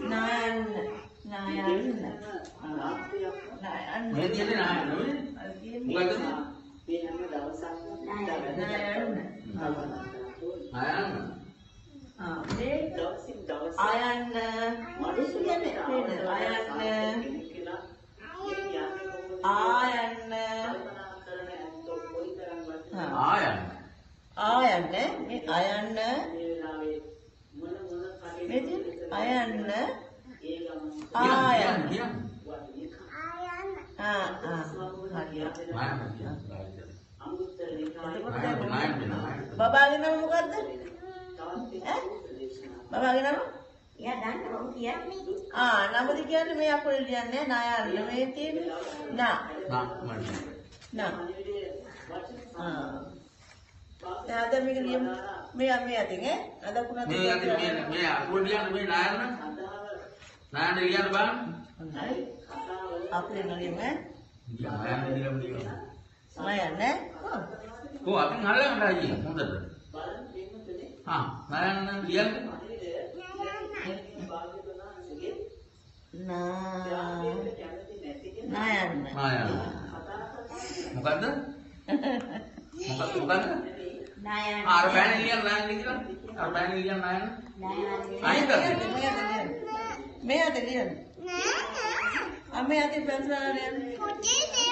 Này, này anh. Này anh. Nghe tiếng thế này nữa. Quay cái này. Này anh. Này anh. Ờ, thế. Ai anh. Ai anh. Ai anh. Ai anh. Ai anh. Ai anh. Ai anh. අයන්න ආයන්න කියන්න. ආ ආ. කියන්න. බබාගේ නම මොකද්ද බබාගේ නම එයා දන්නවා ඔහු කියන්නේ. ආ නමද කියන්නේ මේ අපේ ලියන්නේ නායන්න මේ තියෙන්නේ. නා. නා. නා ආ දැන් අද මේක ලියමු මේ මේ අතින් ඈ අද කුණා මේ අද මේ මේ අකුරු ලියන්න මේ නායන. නායන ලියන්න බලන්න. හරි අපේ ලියමු ඈ නායන ලියන්න ලියන්න. නායන්න ඈ කො අපි හරලන්න ආයේ හොඳට. හා නායන ලියන්න. නා නායන්න නායන. මොකද්ද? මොකක්ද මොකද්ද? आरबैन एलियन लायन लिख लो आरबैन एलियन लायन आई कर मैं आते लियन मैं आते। पेंसिल आ रहे हैं।